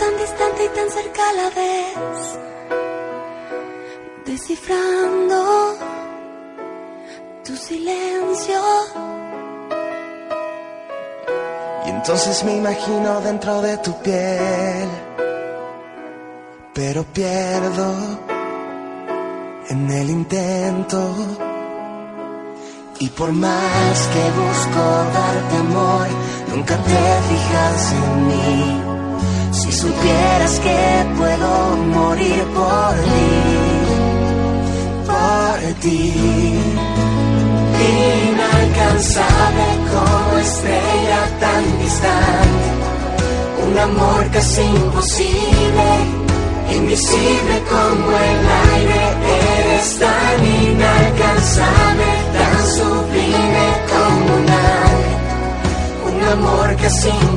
tan distante y tan cerca a la vez, descifrando tu silencio. Y entonces me imagino dentro de tu piel, pero pierdo en el intento. Y por más que busco darte amor, nunca te fijas en mí. Que puedo morir por ti, por ti. Inalcanzable como estrella tan distante, un amor casi imposible, invisible como el aire, eres tan inalcanzable, tan sublime como un ave, un amor casi imposible,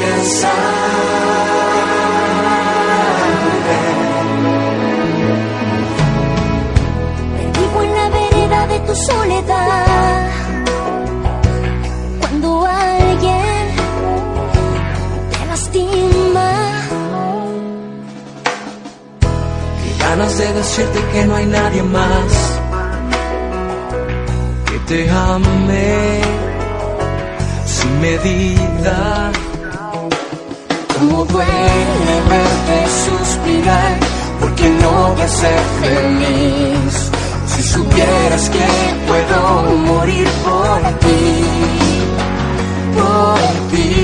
inalcanzable. Vivo en la vereda de tu soledad. Cuando alguien te lastima, Qué ganas de decirte que no hay nadie más que te ame sin medida. Como duele verte suspirar, porque no vas a ser feliz. Si supieras que puedo morir por ti, por ti.